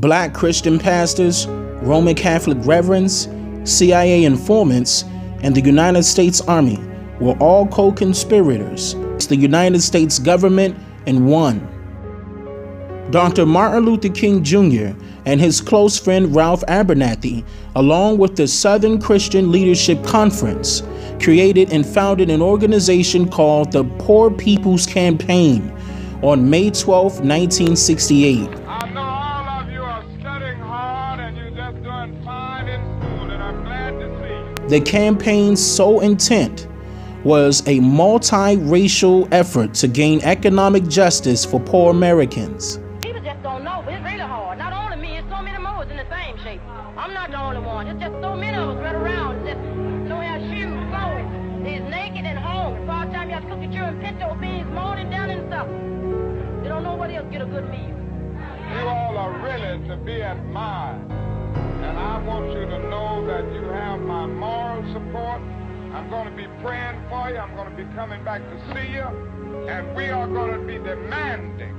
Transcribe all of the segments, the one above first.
black Christian pastors, Roman Catholic reverends, CIA informants, and the United States Army were all co conspirators. The United States government and one. Dr. Martin Luther King Jr. and his close friend Ralph Abernathy, along with the Southern Christian Leadership Conference, created and founded an organization called the Poor People's Campaign on May 12, 1968. The campaign's sole intent was a multiracial effort to gain economic justice for poor Americans. People just don't know, but it's really hard. Not only me, it's so many more in the same shape. I'm not the only one. It's just so many of us right around. Just don't have shoes, clothes. They's naked and hungry. By the time you have to cook your children pinto beans morning, down and supper. They don't know where they'll get a good meal. you all are really to be admired. I want you to know that you have my moral support. I'm going to be praying for you. I'm going to be coming back to see you. And we are going to be demanding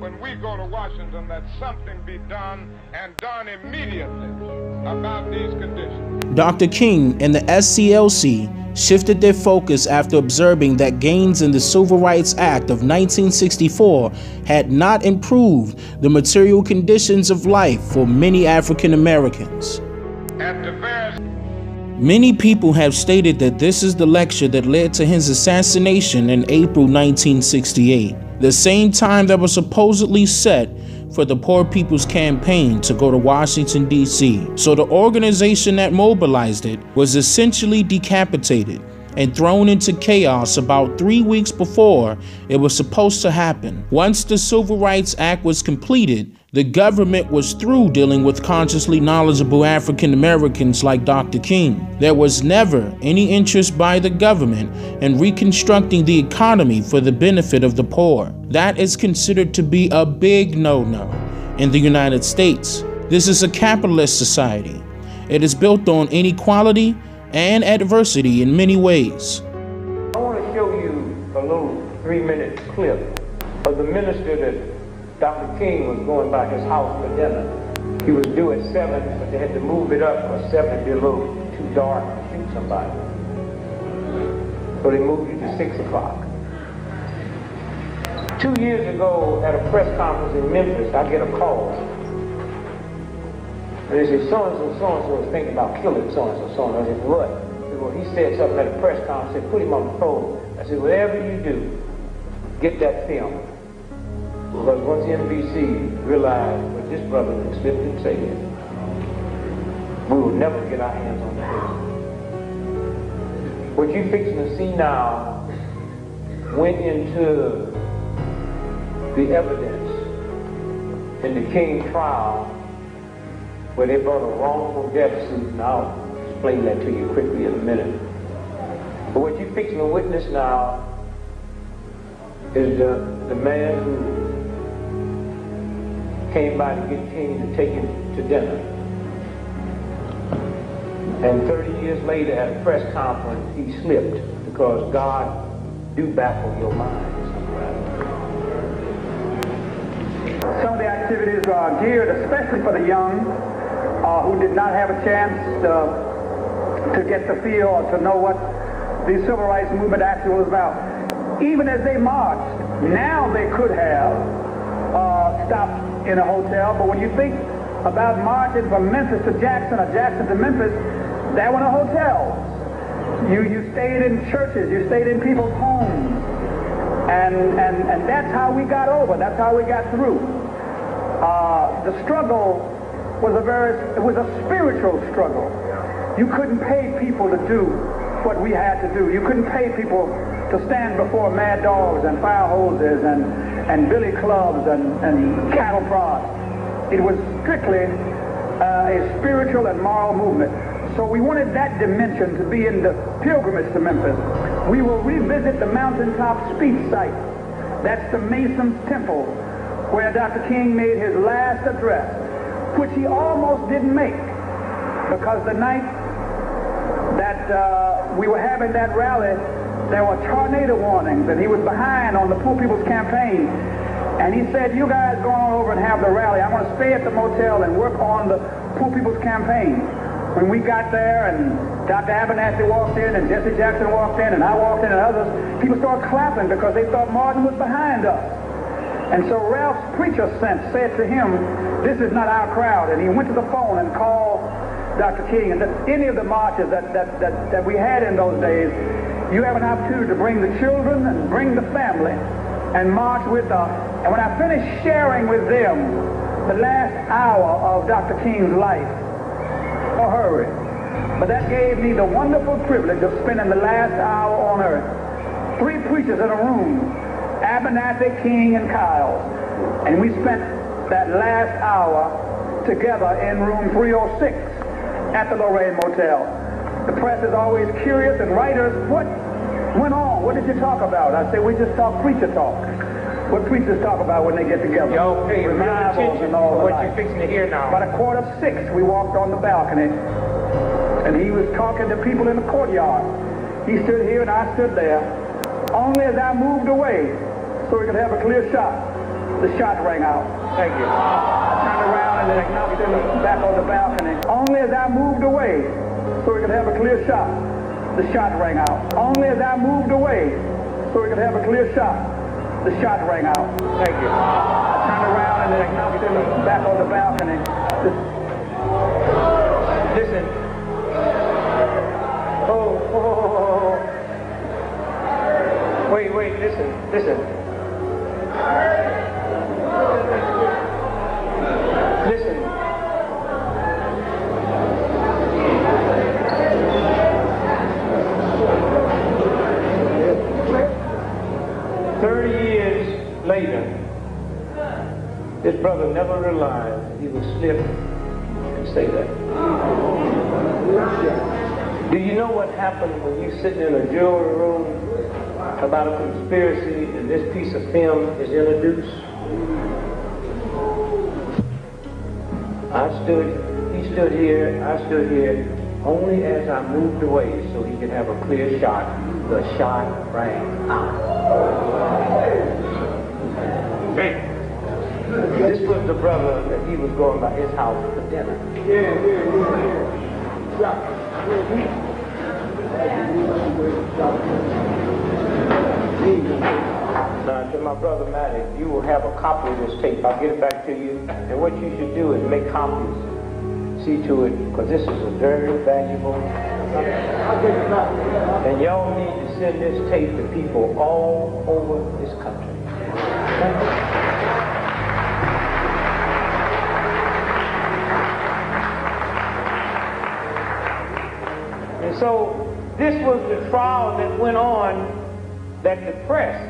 when we go to Washington that something be done and done immediately about these conditions. Dr. King and the SCLC shifted their focus after observing that gains in the Civil Rights Act of 1964 had not improved the material conditions of life for many African Americans. Many people have stated that this is the lecture that led to his assassination in April 1968, the same time that was supposedly set for the Poor People's Campaign to go to Washington, D.C. So the organization that mobilized it was essentially decapitated and thrown into chaos about three weeks before it was supposed to happen. Once the Civil Rights Act was completed, the government was through dealing with consciously knowledgeable African Americans like Dr. King. There was never any interest by the government in reconstructing the economy for the benefit of the poor. That is considered to be a big no no in the United States. This is a capitalist society. It is built on inequality and adversity in many ways. I want to show you a little three-minute clip of the minister that Dr. King was going by his house for dinner. He was due at 7, but they had to move it up because 7 would be a little too dark to shoot somebody. So they moved it to 6 o'clock. Two years ago, at a press conference in Memphis, I get a call. And they said, so-and-so, so-and-so is thinking about killing so-and-so, so-and-so. I said, what? Said, well, he said something at a press conference. I said, put him on the phone. I said, whatever you do, get that film. Because once NBC realized what this brother and said, we will never get our hands on the film. What you fixing to see now went into the evidence in the King trial where they brought a wrongful death suit, and I'll explain that to you quickly in a minute. But what you're fixing to witness now is the, the man who came by to get King to take him to dinner. And 30 years later at a press conference, he slipped because God do baffle your mind. Some of the activities are geared especially for the young uh, who did not have a chance uh, to get the feel or to know what the civil rights movement actually was about. Even as they marched, now they could have uh, stopped in a hotel, but when you think about marching from Memphis to Jackson or Jackson to Memphis, there were no hotels. You, you stayed in churches, you stayed in people's homes. And, and, and that's how we got over, that's how we got through. Uh, the struggle was a very, it was a spiritual struggle. You couldn't pay people to do what we had to do. You couldn't pay people to stand before mad dogs and fire hoses and, and billy clubs and, and cattle prods. It was strictly uh, a spiritual and moral movement. So we wanted that dimension to be in the pilgrimage to Memphis. We will revisit the mountaintop speech site. That's the Mason's Temple, where Dr. King made his last address, which he almost didn't make because the night uh, we were having that rally, there were tornado warnings, and he was behind on the Poor People's Campaign. And he said, you guys go on over and have the rally. I'm going to stay at the motel and work on the Poor People's Campaign. When we got there and Dr. Abernathy walked in and Jesse Jackson walked in and I walked in and others, people started clapping because they thought Martin was behind us. And so Ralph's preacher sense said to him, this is not our crowd. And he went to the phone and called Dr. King. And any of the marches that, that, that, that we had in those days, you have an opportunity to bring the children and bring the family and march with us. And when I finished sharing with them the last hour of Dr. King's life, a hurry. But that gave me the wonderful privilege of spending the last hour on earth. Three preachers in a room, Abernathy, King, and Kyle. And we spent that last hour together in room 306 at the Lorraine Motel. The press is always curious, and writers, what went on? What did you talk about? I say, we just talk preacher talk. What preachers talk about when they get together. Y'all pay Revivals and all what you're fixing to hear now. About a quarter of six, we walked on the balcony, and he was talking to people in the courtyard. He stood here and I stood there. Only as I moved away, so we could have a clear shot, the shot rang out. Thank you. Then knocked him back on the balcony. Only as I moved away, so we could have a clear shot, the shot rang out. Only as I moved away, so we could have a clear shot, the shot rang out. Thank you. I turned around and then knocked him back on the balcony. Listen. Oh, oh, oh, oh, oh. oh. Wait, wait, listen, listen. Listen. Thirty years later, this brother never realized he would slip and say that. Do you know what happened when you sitting in a jury room about a conspiracy and this piece of film is introduced? I stood, he stood here, I stood here, only as I moved away so he could have a clear shot. The shot rang out. This was the brother that he was going by his house for dinner. Now, to my brother Matty, you will have a copy of this tape. I'll get it back to you. And what you should do is make copies. See to it, because this is a very valuable. And y'all need to send this tape to people all over this country. And so this was the trial that went on that the press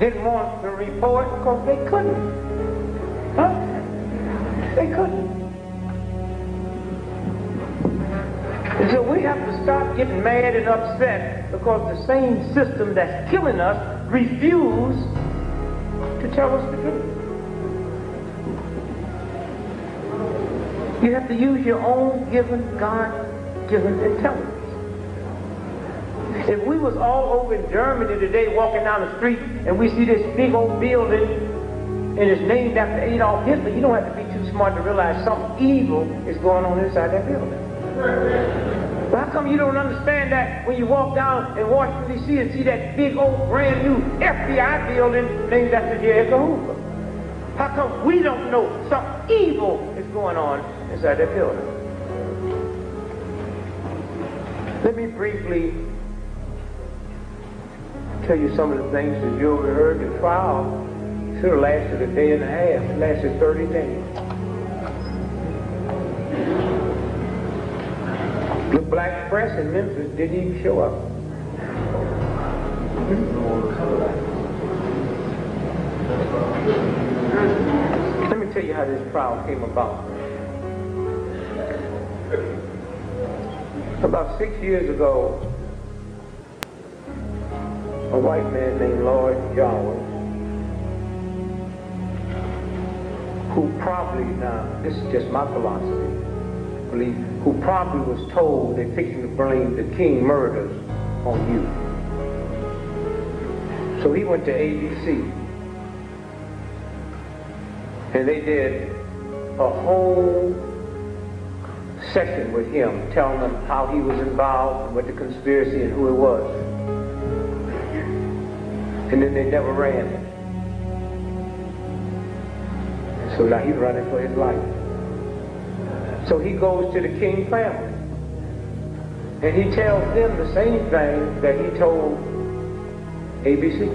didn't want to report because they couldn't. Huh? They couldn't. And so we have to stop getting mad and upset because the same system that's killing us refuse to tell us the truth. You have to use your own given, God-given intelligence. If we was all over in Germany today walking down the street and we see this big old building and it's named after Adolf Hitler, you don't have to be too smart to realize something evil is going on inside that building. How come you don't understand that when you walk down in Washington, D.C. and see that big old brand new FBI building named after J. Edgar Hoover? How come we don't know something evil is going on inside that building? Let me briefly tell you some of the things that you overheard. The trial should have lasted a day and a half. It lasted 30 days. The black press in Memphis didn't even show up. Let me tell you how this trial came about. About six years ago, a white man named Loyd Jowers, who probably, now, this is just my philosophy, believe, who probably was told they're fixing to blame the King murders on you. So he went to ABC And they did a whole session with him, telling them how he was involved with the conspiracy and who it was. And then they never ran it. So now he's running for his life. So he goes to the king family. And he tells them the same thing that he told ABC.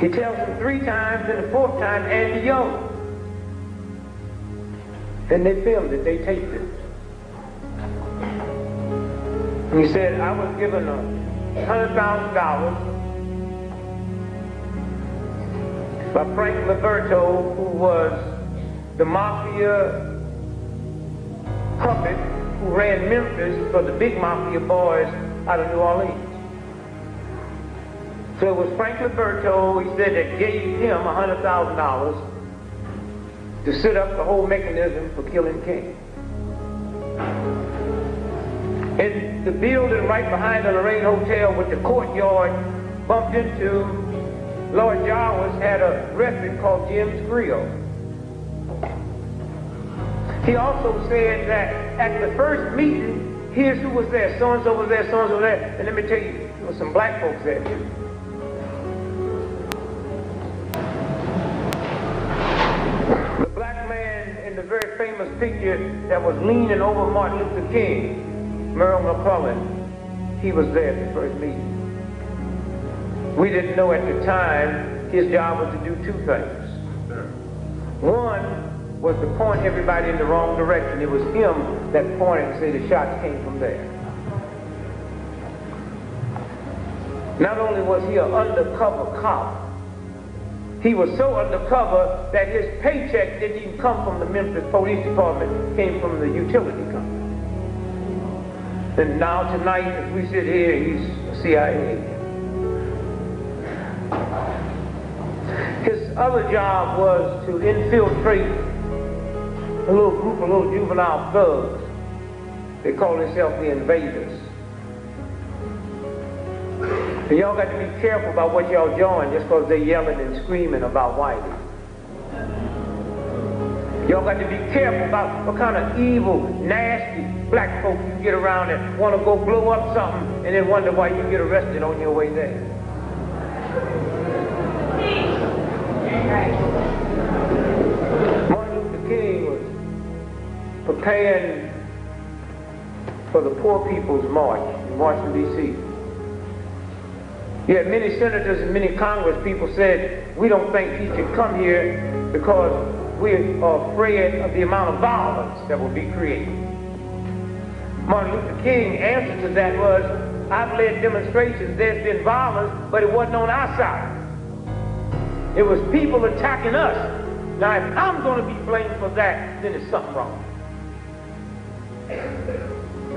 He tells them three times, and the fourth time, Andy Young. And they filmed it, they taped it. And he said, I was given a hundred thousand dollars by Frank Liberto, who was the mafia puppet who ran Memphis for the big mafia boys out of New Orleans. So it was Frank Liberto, he said, that gave him $100,000 to set up the whole mechanism for killing King. In the building right behind the Lorraine Hotel with the courtyard bumped into, Loyd Jowers had a restaurant called Jim's Grill. He also said that at the first meeting, here's who was there. So-and-so was there, so-and-so was there. And let me tell you, there was some black folks there too. The black man in the very famous picture that was leaning over Martin Luther King, Marrell McCollough, he was there at the first meeting. We didn't know at the time his job was to do two things. One was to point everybody in the wrong direction. It was him that pointed and said the shots came from there. Not only was he an undercover cop, he was so undercover that his paycheck didn't even come from the Memphis Police Department, came from the utility company. And now tonight, as we sit here, he's CIA. His other job was to infiltrate a little group of little juvenile thugs. They call themselves the invaders. And y'all got to be careful about what y'all join just because they're yelling and screaming about Whitey. Y'all got to be careful about what kind of evil, nasty black folk you get around and want to go blow up something and then wonder why you get arrested on your way there. Martin Luther King was preparing for the Poor People's March in Washington, D.C. Yet many senators and many Congress people said, we don't think he should come here because we are afraid of the amount of violence that will be created. Martin Luther King answer to that was, I've led demonstrations, there's been violence, but it wasn't on our side. It was people attacking us. Now, if I'm going to be blamed for that, then there's something wrong.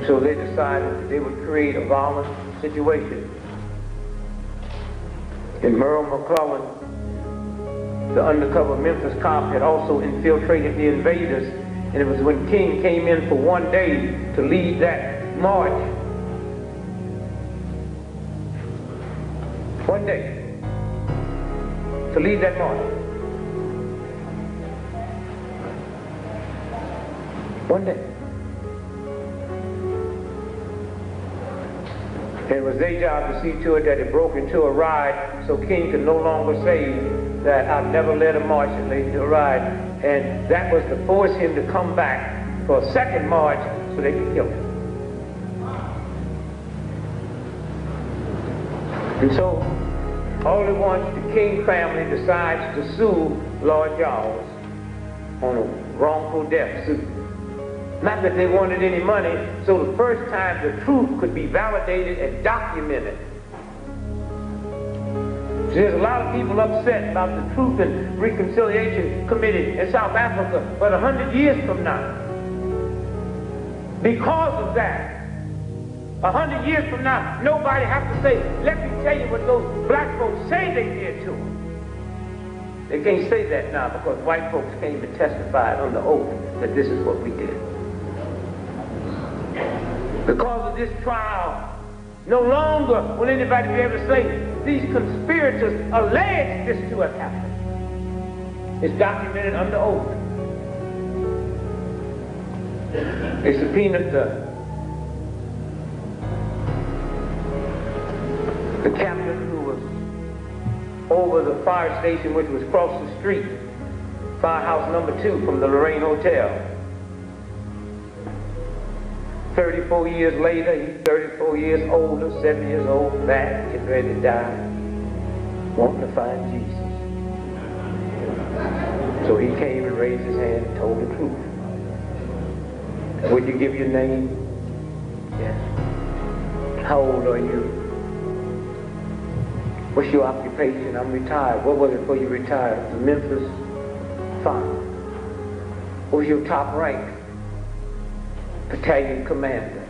So they decided that they would create a violent situation. And Marrell McCollough, the undercover Memphis cop, had also infiltrated the invaders. And it was when King came in for one day to lead that march. One day. To lead that march. One day. And it was their job to see to it that it broke into a ride so King could no longer say that I've never led a march and to a ride. And that was to force him to come back for a second march so they could kill him. And so, all at once, the King family decides to sue Loyd Jowers on a wrongful death suit. Not that they wanted any money, so the first time the truth could be validated and documented. There's a lot of people upset about the Truth and Reconciliation Committee in South Africa, but a hundred years from now, because of that, a hundred years from now, nobody has to say, let me tell you what those black folks say they did to them. They can't say that now because white folks and testified on the oath that this is what we did. Because of this trial, no longer will anybody be able to say these conspirators allege this to have happened. It's documented under oath. They subpoenaed the, the captain who was over the fire station which was across the street, firehouse number two from the Lorraine Hotel. 34 years later, he's 34 years older, 7 years old, fat, getting ready to die, wanting to find Jesus. So he came and raised his hand and told the truth. Would you give your name? Yes. How old are you? What's your occupation? I'm retired. What was it before you retired? Memphis Fire. What was your top rank? Battalion commander.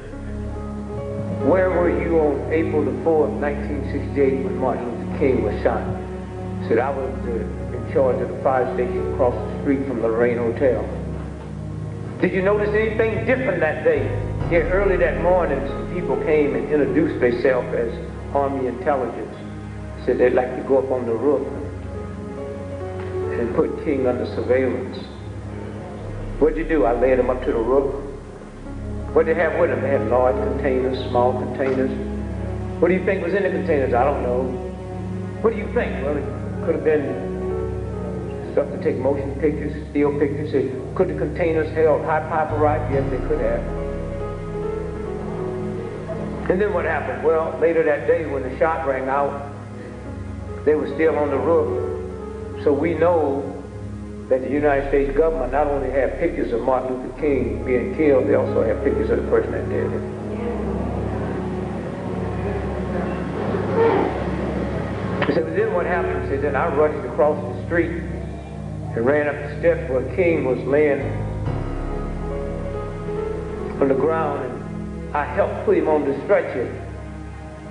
Where were you on April the 4th, 1968 when Martin Luther King was shot? Said I was uh, in charge of the fire station across the street from the Lorraine Hotel. Did you notice anything different that day? Here early that morning, some people came and introduced themselves as Army intelligence. Said they'd like to go up on the roof and put King under surveillance. What'd you do? I led him up to the roof. What they have with them? They had large containers, small containers. What do you think was in the containers? I don't know. What do you think? Well, it could have been stuff to take motion pictures, still pictures. Could the containers held high paparazzi? Yes, they could have. And then what happened? Well, later that day when the shot rang out, they were still on the roof. So we know that the United States government not only had pictures of Martin Luther King being killed, they also had pictures of the person that did it. He said, but then what happened? He said, then I rushed across the street and ran up the steps where King was laying on the ground and I helped put him on the stretcher.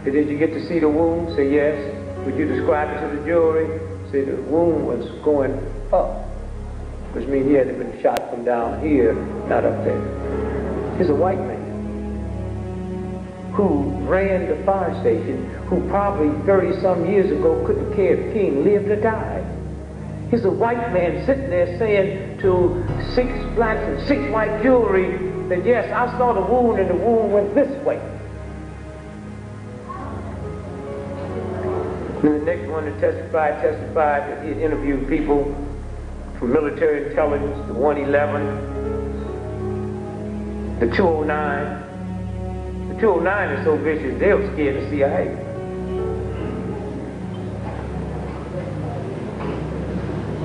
Said, did you get to see the wound? Say yes. Would you describe it to the jury? Say the wound was going up which means he had been shot from down here, not up there. He's a white man who ran the fire station, who probably 30 some years ago couldn't care if King lived or died. He's a white man sitting there saying to six blacks and six white jewelry that yes, I saw the wound and the wound went this way. And the next one to testify testified that he had interviewed people from military intelligence, oh the 111, the 209. The 209 is so vicious, they were scared of CIA.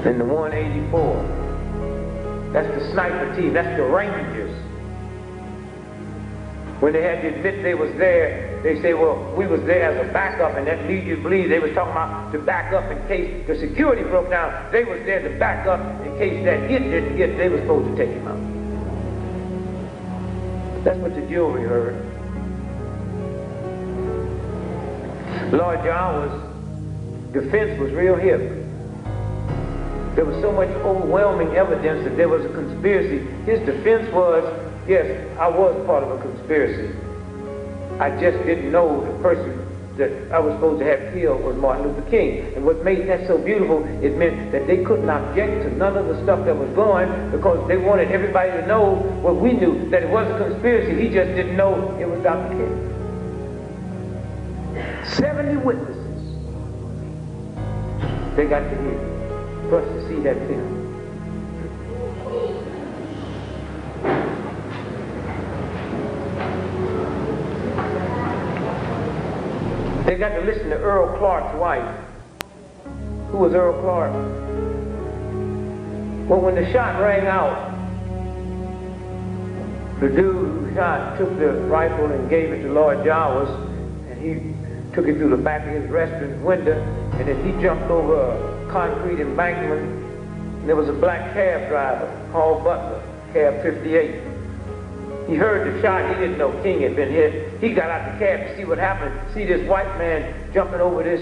And the 184, that's the sniper team, that's the Rangers. When they had to admit they was there, they say, well, we was there as a backup, and that lead you to believe they was talking about to back up in case the security broke down. They was there to back up in case that hit didn't get, they was supposed to take him out. That's what the jury heard. Loyd Jowers's defense was real hip. There was so much overwhelming evidence that there was a conspiracy. His defense was Yes, I was part of a conspiracy. I just didn't know the person that I was supposed to have killed was Martin Luther King. And what made that so beautiful, it meant that they couldn't object to none of the stuff that was going because they wanted everybody to know what we knew, that it was a conspiracy. He just didn't know it was Dr. King. 70 witnesses they got to hear for to see that film. They got to listen to Earl Clark's wife. Who was Earl Clark? Well, when the shot rang out, the dude who shot took the rifle and gave it to Loyd Jowers, and he took it through the back of his restaurant window, and then he jumped over a concrete embankment, there was a black cab driver, Paul Butler, cab 58. He heard the shot. He didn't know King had been hit. He got out the cab to see what happened, see this white man jumping over this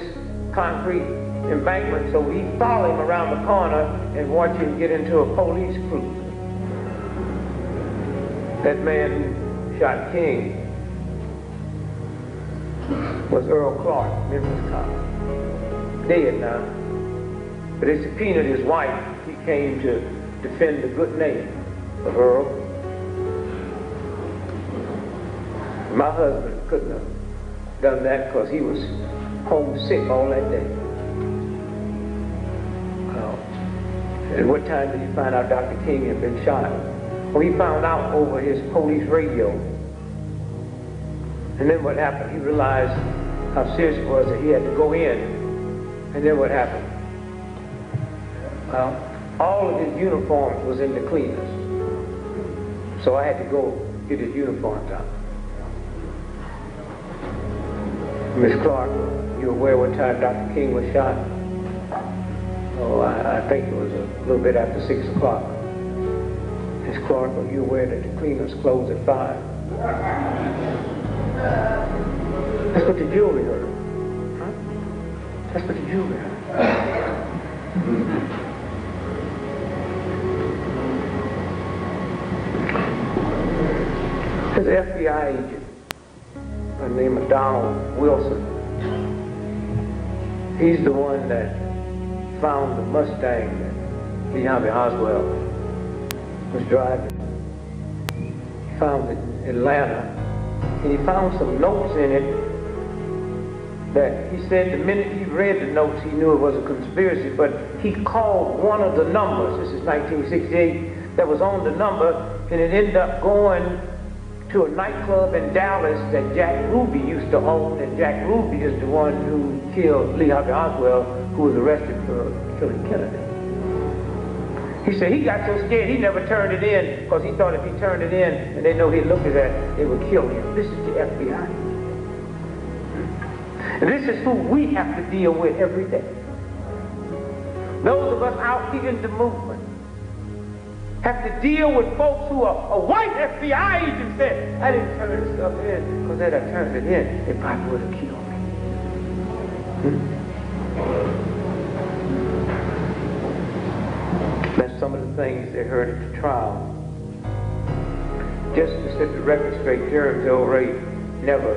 concrete embankment. So he followed him around the corner and watched him get into a police cruiser. That man shot King was Earl Clark, Memphis cop. Dead now. But they subpoenaed his wife. He came to defend the good name of Earl. My husband couldn't have done that because he was homesick all that day. Uh, and what time did you find out Dr. King had been shot? Well, he found out over his police radio. And then what happened? He realized how serious it was that he had to go in. And then what happened? Well, all of his uniforms was in the cleaners. So I had to go get his uniforms out. Miss Clark, you aware what time Dr. King was shot? Oh, I, I think it was a little bit after 6 o'clock. Miss Clark, are you aware that the cleaners closed at 5? That's what the jury heard. Huh? That's what the jury heard. FBI agent by the name of Donald Wilson. He's the one that found the Mustang that Harvey Oswald was driving. He found it in Atlanta, and he found some notes in it that he said the minute he read the notes, he knew it was a conspiracy, but he called one of the numbers, this is 1968, that was on the number, and it ended up going to a nightclub in Dallas that Jack Ruby used to own, and Jack Ruby is the one who killed Lee Harvey Oswald, who was arrested for killing Kennedy. He said he got so scared he never turned it in because he thought if he turned it in and they know he looked at that, they would kill him. This is the FBI. And this is who we have to deal with every day. Those of us out here in the movement have to deal with folks who are a white FBI agent said, I didn't turn this stuff in because had I turned it in, they probably would have killed me. Hmm? That's some of the things they heard at the trial. Just to set the record straight, James Earl Ray never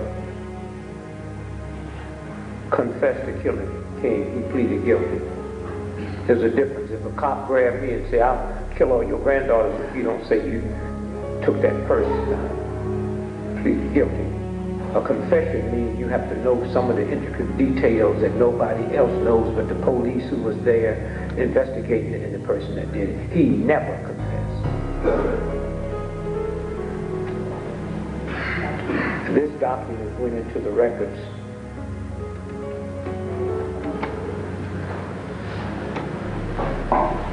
confessed to killing King. He pleaded guilty. There's a difference. If a cop grabbed me and said, I'll kill all your granddaughters if you don't say you took that purse. Uh, plead guilty. A confession means you have to know some of the intricate details that nobody else knows but the police who was there investigating it and the person that did it. He never confessed. This document went into the records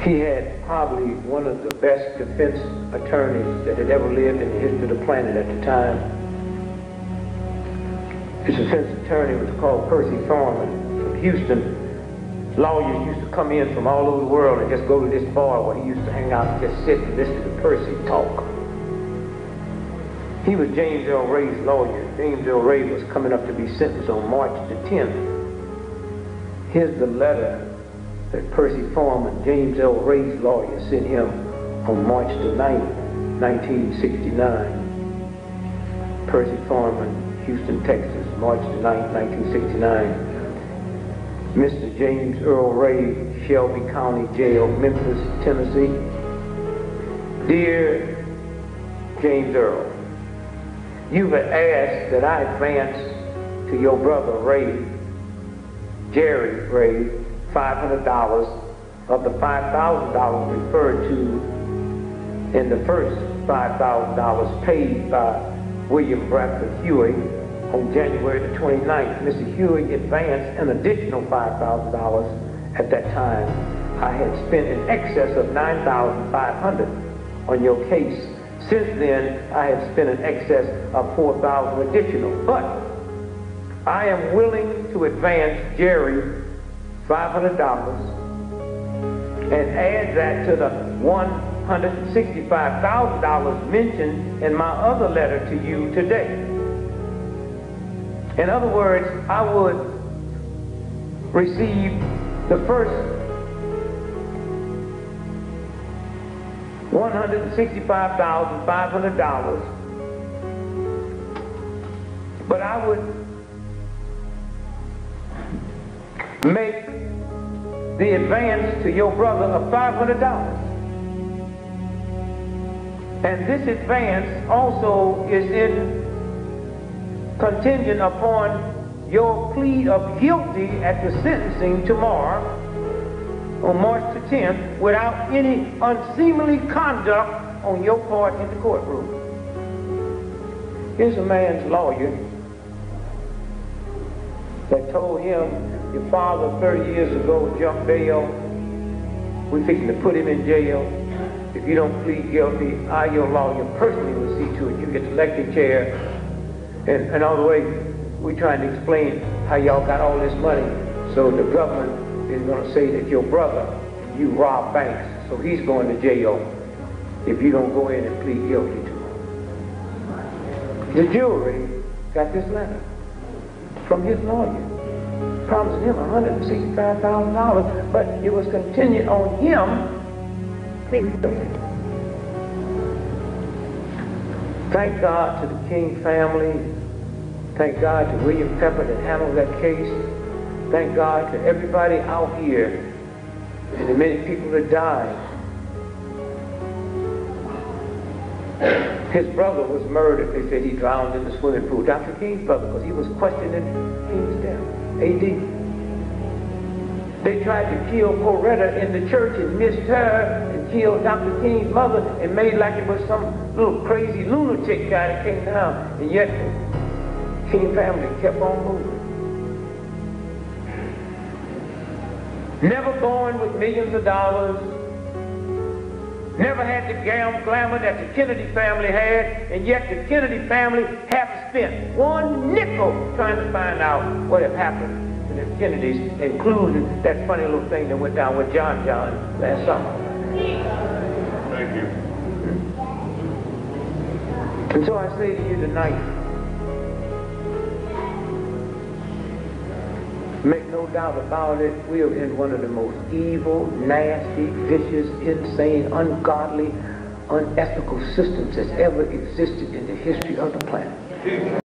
He had probably one of the best defense attorneys that had ever lived in the history of the planet at the time. His defense attorney was called Percy Foreman from Houston. Lawyers used to come in from all over the world and just go to this bar where he used to hang out and just sit and listen to Percy talk. He was James Earl Ray's lawyer. James Earl Ray was coming up to be sentenced on March the 10th. Here's the letter that Percy Foreman, James Earl Ray's lawyer, sent him on March the 9th, 1969. Percy Foreman, Houston, Texas, March the 9th, 1969. Mr. James Earl Ray, Shelby County Jail, Memphis, Tennessee. Dear James Earl, you've asked that I advance to your brother Ray, Jerry Ray, $500 of the $5,000 referred to in the first $5,000 paid by William Bradford Huie on January the 29th. Mr. Huie advanced an additional $5,000 at that time. I had spent in excess of 9,500 on your case. Since then, I have spent in excess of 4000 additional. But I am willing to advance Jerry $500 and add that to the $165,000 mentioned in my other letter to you today. In other words, I would receive the first $165,500, but I would make the advance to your brother of $500. And this advance also is in contingent upon your plea of guilty at the sentencing tomorrow on March the 10th without any unseemly conduct on your part in the courtroom. Here's a man's lawyer that told him your father 30 years ago jumped bail. We're fixing to put him in jail. If you don't plead guilty, I, your lawyer, personally will see to it you get the electric chair. And, and all the way, we're trying to explain how y'all got all this money. So the government is going to say that your brother, you robbed banks, so he's going to jail if you don't go in and plead guilty to him. The jury got this letter from his lawyer promising him $165,000, but it was contingent on him guilty. Thank God to the King family. Thank God to William Pepper that handled that case. Thank God to everybody out here and the many people that died. His brother was murdered. They said he drowned in the swimming pool. Dr. King's brother, because he was questioning. AD. They tried to kill Coretta in the church and missed her and killed Dr. King's mother and made like it was some little crazy lunatic guy that came down. And yet, King family kept on moving. Never born with millions of dollars. Never had the gam glamour that the Kennedy family had, and yet the Kennedy family haven't spent one nickel trying to find out what had happened to the Kennedys, including that funny little thing that went down with John John last summer. Thank you. And so I say to you tonight, make no doubt about it, we are in one of the most evil, nasty, vicious, insane, ungodly, unethical systems that's ever existed in the history of the planet.